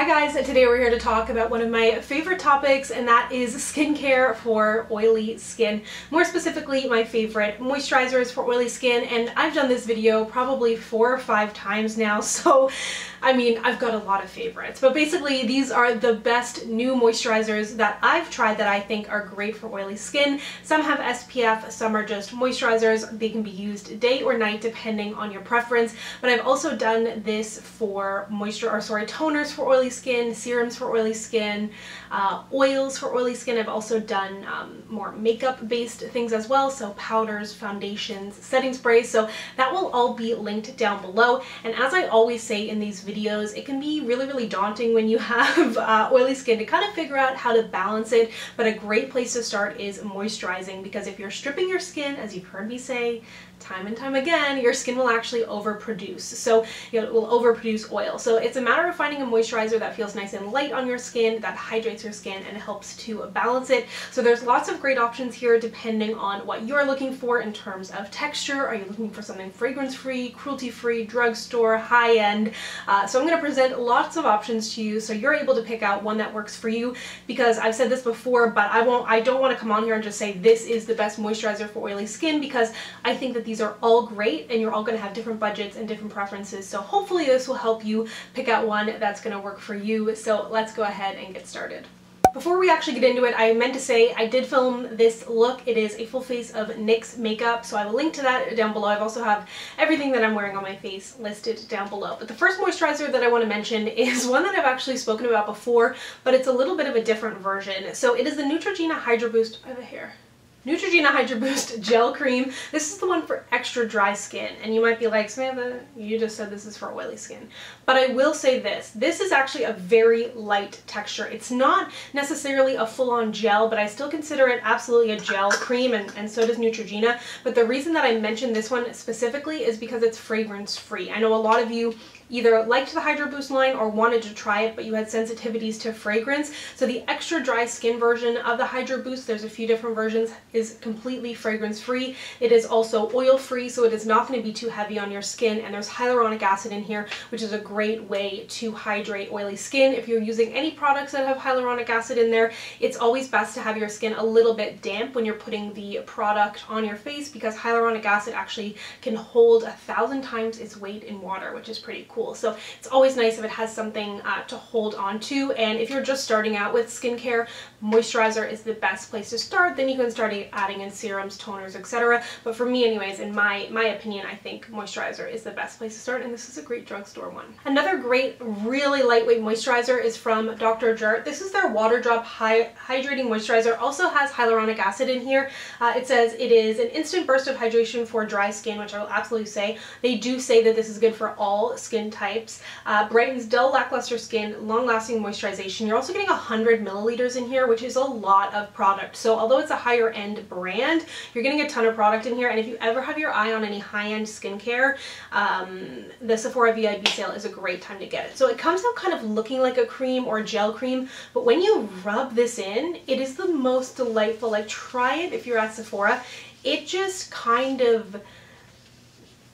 Hi guys, today we're here to talk about one of my favorite topics and that is skincare for oily skin. More specifically, my favorite moisturizers for oily skin and I've done this video probably four or five times now so I mean I've got a lot of favorites but basically these are the best new moisturizers that I've tried that I think are great for oily skin. Some have SPF, some are just moisturizers. They can be used day or night depending on your preference but I've also done this for moisture or sorry toners for oily skin, serums for oily skin, uh, oils for oily skin. I've also done um, more makeup based things as well, so powders, foundations, setting sprays, so that will all be linked down below. And as I always say in these videos, it can be really, really daunting when you have uh, oily skin to kind of figure out how to balance it, but a great place to start is moisturizing because if you're stripping your skin, as you've heard me say, time and time again, your skin will actually overproduce. So you know, it will overproduce oil. So it's a matter of finding a moisturizer that feels nice and light on your skin, that hydrates your skin and helps to balance it. So there's lots of great options here depending on what you're looking for in terms of texture. Are you looking for something fragrance-free, cruelty-free, drugstore, high-end? Uh, Uh, so I'm going to present lots of options to you so you're able to pick out one that works for you because I've said this before, but I won't, I don't want to come on here and just say this is the best moisturizer for oily skin because I think that these are all great and you're all going to have different budgets and different preferences. So hopefully this will help you pick out one that's going to work for you. So let's go ahead and get started. Before we actually get into it, I meant to say I did film this look. It is a full face of NYX makeup, so I will link to that down below. I've also have everything that I'm wearing on my face listed down below. But the first moisturizer that I want to mention is one that I've actually spoken about before, but it's a little bit of a different version. So it is the Neutrogena Hydro Boost. I have a hair. Neutrogena Hydro Boost Gel Cream. This is the one for extra dry skin. And you might be like, Samantha, you just said this is for oily skin. But I will say this. This is actually a very light texture. It's not necessarily a full-on gel, but I still consider it absolutely a gel cream, and, and so does Neutrogena. But the reason that I mentioned this one specifically is because it's fragrance-free. I know a lot of you either liked the Hydro Boost line or wanted to try it, but you had sensitivities to fragrance. So the extra dry skin version of the Hydro Boost, there's a few different versions, is completely fragrance free. It is also oil free, so it is not going to be too heavy on your skin. And there's hyaluronic acid in here, which is a great way to hydrate oily skin. If you're using any products that have hyaluronic acid in there, it's always best to have your skin a little bit damp when you're putting the product on your face because hyaluronic acid actually can hold a thousand times its weight in water, which is pretty cool cool. So it's always nice if it has something uh, to hold on to. And if you're just starting out with skincare, moisturizer is the best place to start. Then you can start adding in serums, toners, etc. But for me anyways, in my, my opinion, I think moisturizer is the best place to start. And this is a great drugstore one. Another great, really lightweight moisturizer is from Dr. Jart. This is their Water Drop Hydrating Moisturizer. Also has hyaluronic acid in here. Uh, it says it is an instant burst of hydration for dry skin, which I will absolutely say. They do say that this is good for all skin types. Uh, brightens dull, lackluster skin, long-lasting moisturization. You're also getting 100 milliliters in here, which is a lot of product. So although it's a higher end brand, you're getting a ton of product in here. And if you ever have your eye on any high-end skincare, um, the Sephora VIB sale is a great time to get it. So it comes out kind of looking like a cream or gel cream, but when you rub this in, it is the most delightful. Like try it if you're at Sephora. It just kind of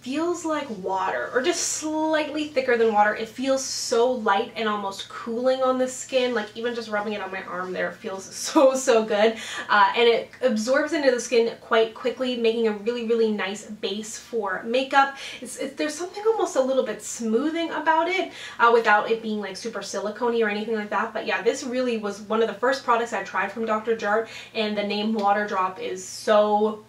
feels like water or just slightly thicker than water. It feels so light and almost cooling on the skin. Like even just rubbing it on my arm there feels so, so good. Uh, and it absorbs into the skin quite quickly, making a really, really nice base for makeup. It's, there's something almost a little bit smoothing about it uh, without it being like super silicone or anything like that. But yeah, this really was one of the first products I tried from Dr. Jart and the name Water Drop is so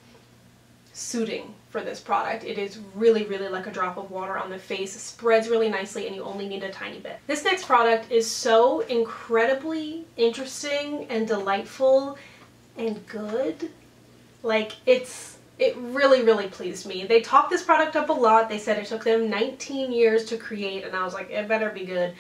suiting for this product. It is really, really like a drop of water on the face, it spreads really nicely, and you only need a tiny bit. This next product is so incredibly interesting and delightful and good. Like, it's it really, really pleased me. They talked this product up a lot. They said it took them 19 years to create, and I was like, it better be good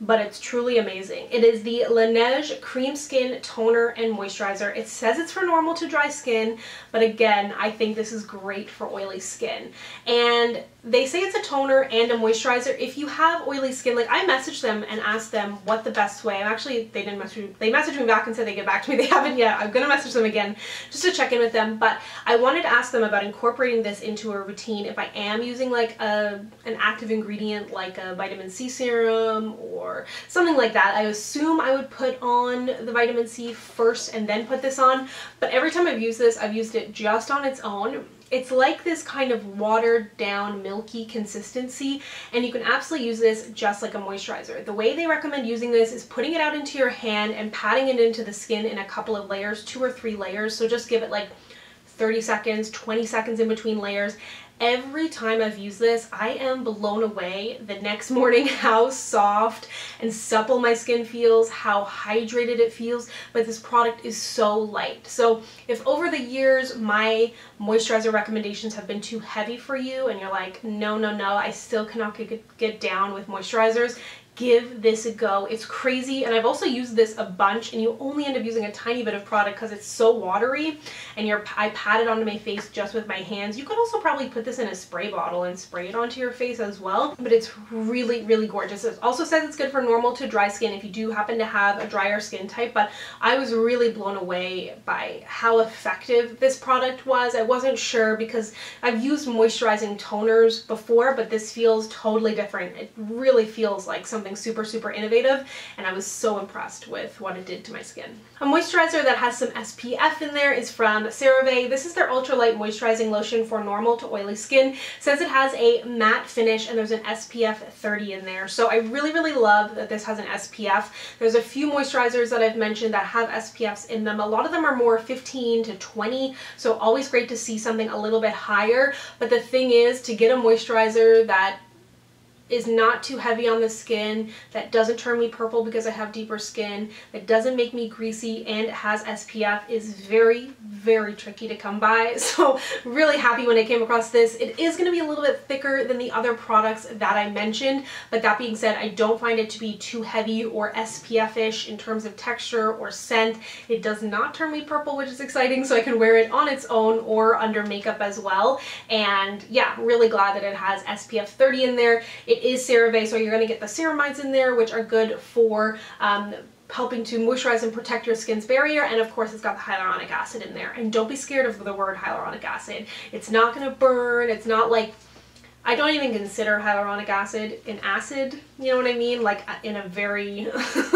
but it's truly amazing. It is the Laneige Cream Skin Toner and Moisturizer. It says it's for normal to dry skin, but again, I think this is great for oily skin. And they say it's a toner and a moisturizer. If you have oily skin, like I messaged them and asked them what the best way, and actually they didn't message me, they messaged me back and said they get back to me. They haven't yet. I'm gonna message them again just to check in with them, but I wanted to ask them about incorporating this into a routine if I am using like a an active ingredient like a vitamin C serum or or something like that. I assume I would put on the vitamin C first and then put this on, but every time I've used this, I've used it just on its own it's like this kind of watered down milky consistency and you can absolutely use this just like a moisturizer. The way they recommend using this is putting it out into your hand and patting it into the skin in a couple of layers, two or three layers. So just give it like 30 seconds, 20 seconds in between layers every time I've used this, I am blown away the next morning how soft and supple my skin feels, how hydrated it feels, but this product is so light. So if over the years my moisturizer recommendations have been too heavy for you and you're like, no, no, no, I still cannot get, get down with moisturizers, give this a go. It's crazy and I've also used this a bunch and you only end up using a tiny bit of product because it's so watery and you're, I pat it onto my face just with my hands. You could also probably put this in a spray bottle and spray it onto your face as well, but it's really, really gorgeous. It also says it's good for normal to dry skin if you do happen to have a drier skin type, but I was really blown away by how effective this product was. I wasn't sure because I've used moisturizing toners before, but this feels totally different. It really feels like something something super, super innovative, and I was so impressed with what it did to my skin. A moisturizer that has some SPF in there is from CeraVe. This is their ultralight moisturizing lotion for normal to oily skin. Says it has a matte finish and there's an SPF 30 in there. So I really, really love that this has an SPF. There's a few moisturizers that I've mentioned that have SPFs in them. A lot of them are more 15 to 20, so always great to see something a little bit higher. But the thing is, to get a moisturizer that is not too heavy on the skin, that doesn't turn me purple because I have deeper skin, that doesn't make me greasy, and has SPF is very, very tricky to come by. So really happy when I came across this. It is going to be a little bit thicker than the other products that I mentioned, but that being said, I don't find it to be too heavy or SPF-ish in terms of texture or scent. It does not turn me purple, which is exciting, so I can wear it on its own or under makeup as well. And yeah, really glad that it has SPF 30 in there. It is CeraVe, so you're going to get the ceramides in there, which are good for um, helping to moisturize and protect your skin's barrier and of course it's got the hyaluronic acid in there and don't be scared of the word hyaluronic acid it's not going to burn it's not like I don't even consider hyaluronic acid an acid, you know what I mean? Like uh, in a very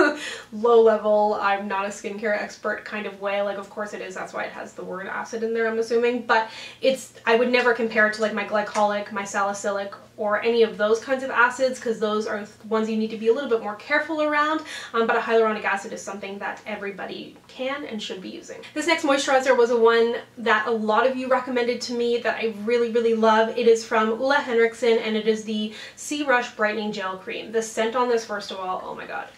low level, I'm not a skincare expert kind of way. Like of course it is, that's why it has the word acid in there I'm assuming. But it's, I would never compare it to like my glycolic, my salicylic, or any of those kinds of acids because those are ones you need to be a little bit more careful around. Um, but a hyaluronic acid is something that everybody can and should be using. This next moisturizer was a one that a lot of you recommended to me that I really, really love. It is from Ole Henriksen and it is the C Rush Brightening Gel Cream. The scent on this, first of all, oh my god.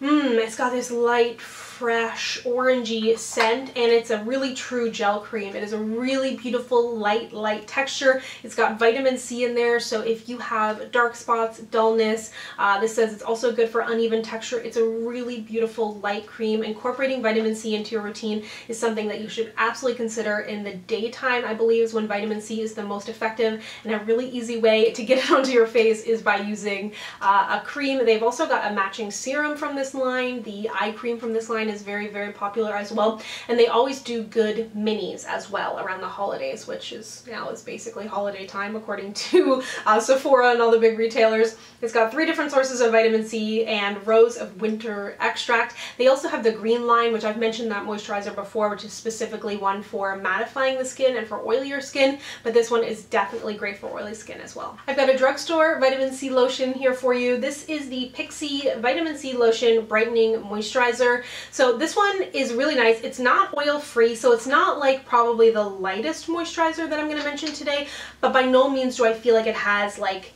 Mmm, it's got this light, fresh orangey scent and it's a really true gel cream. It is a really beautiful light, light texture. It's got vitamin C in there so if you have dark spots, dullness, uh, this says it's also good for uneven texture. It's a really beautiful light cream. Incorporating vitamin C into your routine is something that you should absolutely consider in the daytime I believe is when vitamin C is the most effective and a really easy way to get it onto your face is by using uh, a cream. They've also got a matching serum from this line, the eye cream from this line line is very, very popular as well. And they always do good minis as well around the holidays, which is now is basically holiday time according to uh, Sephora and all the big retailers. It's got three different sources of vitamin C and Rose of Winter extract. They also have the green line, which I've mentioned that moisturizer before, which is specifically one for mattifying the skin and for oilier skin, but this one is definitely great for oily skin as well. I've got a drugstore vitamin C lotion here for you. This is the Pixi Vitamin C Lotion Brightening Moisturizer. So this one is really nice. It's not oil free, so it's not like probably the lightest moisturizer that I'm going to mention today, but by no means do I feel like it has like,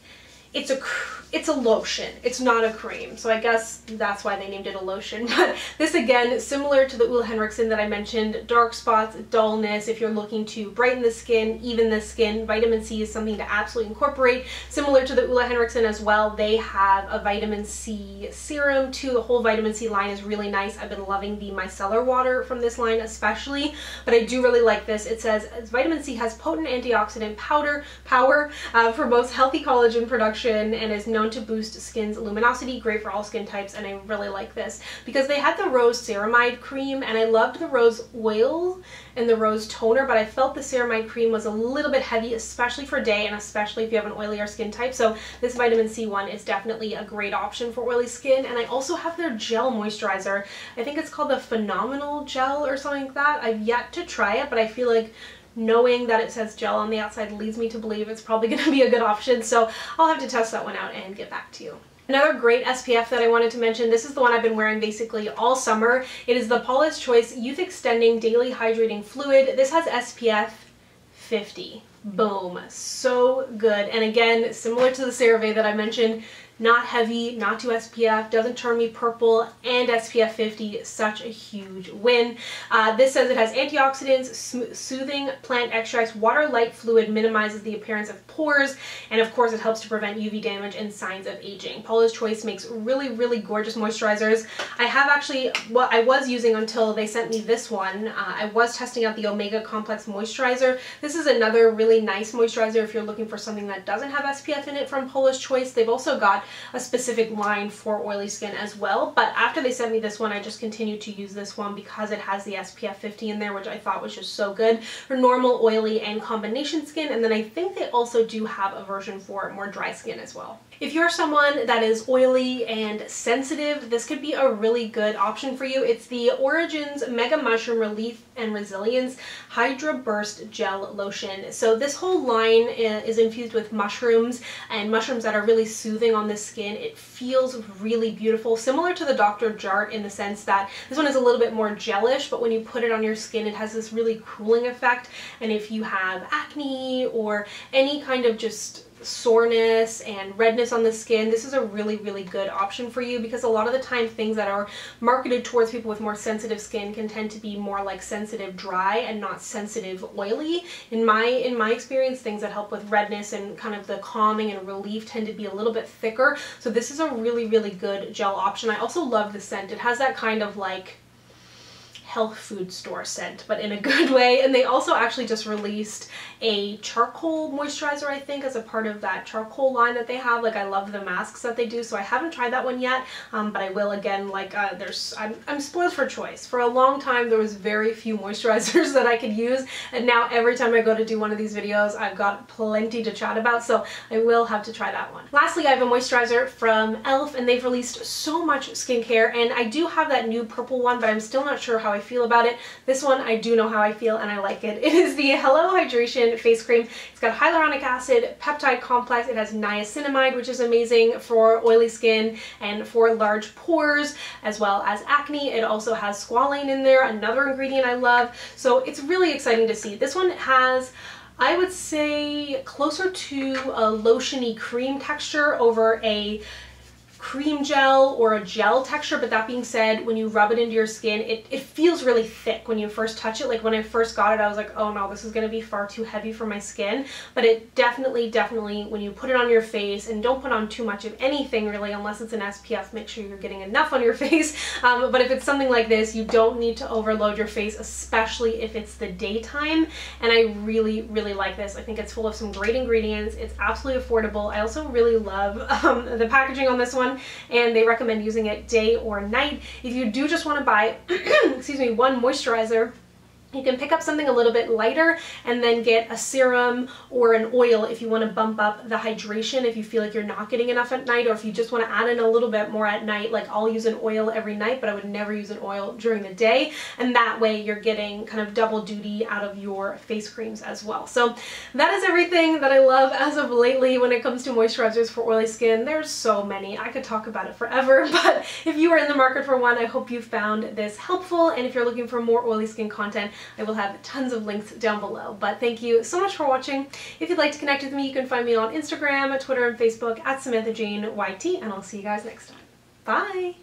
it's a it's a lotion. It's not a cream. So I guess that's why they named it a lotion. But this again, similar to the Ole Henriksen that I mentioned, dark spots, dullness, if you're looking to brighten the skin, even the skin, vitamin C is something to absolutely incorporate. Similar to the Ole Henriksen as well, they have a vitamin C serum too. The whole vitamin C line is really nice. I've been loving the micellar water from this line especially, but I do really like this. It says vitamin C has potent antioxidant powder power uh, for most healthy collagen production and is no known to boost skin's luminosity, great for all skin types, and I really like this because they had the Rose Ceramide Cream, and I loved the Rose Oil and the Rose Toner, but I felt the Ceramide Cream was a little bit heavy, especially for day, and especially if you have an oilier skin type, so this vitamin C one is definitely a great option for oily skin, and I also have their gel moisturizer. I think it's called the Phenomenal Gel or something like that. I've yet to try it, but I feel like knowing that it says gel on the outside leads me to believe it's probably going to be a good option. So I'll have to test that one out and get back to you. Another great SPF that I wanted to mention, this is the one I've been wearing basically all summer. It is the Paula's Choice Youth Extending Daily Hydrating Fluid. This has SPF 50. Boom. So good. And again, similar to the CeraVe that I mentioned, not heavy, not too SPF, doesn't turn me purple, and SPF 50, such a huge win. Uh, this says it has antioxidants, soothing plant extracts, water light fluid, minimizes the appearance of pores, and of course it helps to prevent UV damage and signs of aging. Paula's Choice makes really, really gorgeous moisturizers. I have actually, what I was using until they sent me this one, uh, I was testing out the Omega Complex Moisturizer. This is another really nice moisturizer if you're looking for something that doesn't have SPF in it from Paula's Choice. They've also got a specific line for oily skin as well. But after they sent me this one, I just continued to use this one because it has the SPF 50 in there, which I thought was just so good for normal, oily, and combination skin. And then I think they also do have a version for more dry skin as well. If you're someone that is oily and sensitive, this could be a really good option for you. It's the Origins Mega Mushroom Relief and Resilience Hydra Burst Gel Lotion. So this whole line is infused with mushrooms and mushrooms that are really soothing on the skin. It feels really beautiful, similar to the Dr. Jart in the sense that this one is a little bit more gelish, but when you put it on your skin, it has this really cooling effect. And if you have acne or any kind of just soreness and redness on the skin, this is a really, really good option for you because a lot of the time things that are marketed towards people with more sensitive skin can tend to be more like sensitive dry and not sensitive oily. In my, in my experience, things that help with redness and kind of the calming and relief tend to be a little bit thicker. So this is a really, really good gel option. I also love the scent. It has that kind of like health food store scent, but in a good way. And they also actually just released a charcoal moisturizer, I think, as a part of that charcoal line that they have. Like, I love the masks that they do, so I haven't tried that one yet, um, but I will again. Like, uh, there's, I'm, I'm spoiled for choice. For a long time, there was very few moisturizers that I could use, and now every time I go to do one of these videos, I've got plenty to chat about, so I will have to try that one. Lastly, I have a moisturizer from e.l.f., and they've released so much skincare, and I do have that new purple one, but I'm still not sure how I feel about it. This one, I do know how I feel and I like it. It is the Hello Hydration Face Cream. It's got hyaluronic acid, peptide complex, it has niacinamide, which is amazing for oily skin and for large pores, as well as acne. It also has squalane in there, another ingredient I love. So it's really exciting to see. This one has I would say closer to a lotiony cream texture over a cream gel or a gel texture, but that being said, when you rub it into your skin, it, it feels really thick when you first touch it. Like when I first got it, I was like, oh no, this is gonna be far too heavy for my skin. But it definitely, definitely, when you put it on your face, and don't put on too much of anything really, unless it's an SPF, make sure you're getting enough on your face. Um, but if it's something like this, you don't need to overload your face, especially if it's the daytime. And I really, really like this. I think it's full of some great ingredients. It's absolutely affordable. I also really love um, the packaging on this one and they recommend using it day or night. If you do just want to buy, excuse me, one moisturizer, you can pick up something a little bit lighter and then get a serum or an oil if you want to bump up the hydration if you feel like you're not getting enough at night or if you just want to add in a little bit more at night. Like I'll use an oil every night, but I would never use an oil during the day. And that way you're getting kind of double duty out of your face creams as well. So that is everything that I love as of lately when it comes to moisturizers for oily skin. There's so many. I could talk about it forever, but if you are in the market for one, I hope you found this helpful. And if you're looking for more oily skin content, I will have tons of links down below. But thank you so much for watching. If you'd like to connect with me, you can find me on Instagram, Twitter, and Facebook at Samantha Jane YT, and I'll see you guys next time. Bye!